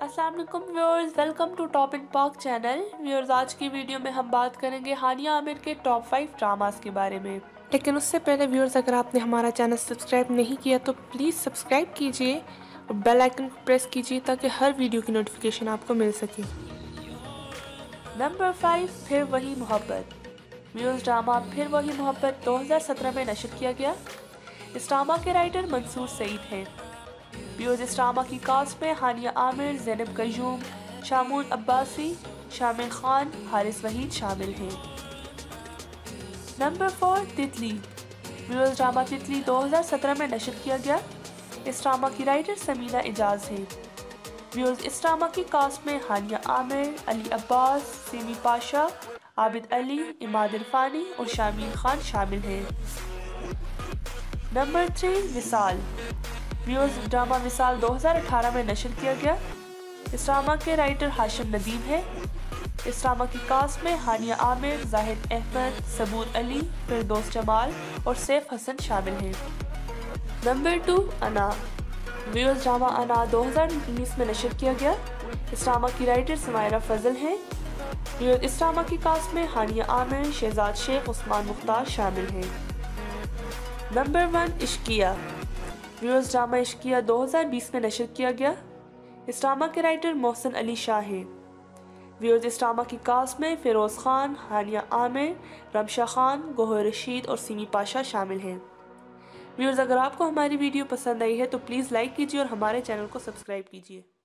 السلام علیکم viewers, welcome to top in Pak channel. Viewers, آج کی ویڈیو میں ہم بات کریں گے ہانیہ عامر کے ٹاپ فائیو ڈراماز کے بارے میں۔ لیکن اس سے پہلے ویورز، اگر آپ نے ہمارا چینل سبسکرائب نہیں کیا تو پلیز سبسکرائب کیجیے اور بیل آئکن کو پریس کیجیے تاکہ ہر ویڈیو کی نوٹیفیکیشن آپ کو مل سکے۔ نمبر فائیو، پھر وہی محبت۔ ویورز، ڈرامہ پھر وہی محبت دو ہزار سترہ میں نشر کیا گیا۔ اس ڈرامہ کے رائٹر منصور سعید ہیں۔ بیوز اسٹراما کی کاسٹ میں ہانیہ عامر، زینب قیوم شامون عباسی، شامل خان، حارث وحید شامل ہیں۔ Number four, Titli. بیوز drama Titli دو ہزار سترہ میں نشر کیا گیا۔ اس ڈراما کی رائٹر سمینہ اجاز ہیں۔ بیوز اس ڈراما کی کاسٹ میں ہانیہ عامر، علی عباس، سیمی پاشا، عابد علی، اماد عرفانی اور شامین خان شامل ہیں۔ Number three, Visal. Views drama مثال دو ہزار اٹھارہ میں نشر کیا گیا۔ اس ڈرامہ کے رائٹر حاشم ندیم ہے اس ڈرامہ کی کاسٹ میں ہانیہ عامر، زاہد احمد، ثبوت علی، فردوس جمال اور سیف حسن شامل ہیں۔ Number two Ana. Views drama Ana دو ہزار انیس میں نشر کیا گیا۔ اس ڈرامہ کی رائٹر سمائرہ فضل ہیں۔ اس ڈرامہ کی کاسٹ میں ہانیہ عامر، شہزاد شیخ، عثمان مختار شامل ہیں۔ Number one, Ishqiya. Viewers drama Ishqiya دو ہزار بیس میں نشر کیا گیا۔ اس ڈرامہ کے رائٹر محسن علی شاہ ہیں۔ ویورز اس ڈرامہ کی کاسٹ میں فیروز خان ہانیہ عامر رمشہ خان، گوہر رشید اور سیمی پاشا شامل ہیں۔ ویورز، اگر آپ کو ہماری ویڈیو پسند آئی ہے تو پلیز لائک کیجیے اور ہمارے چینل کو سبسکرائب کیجیے۔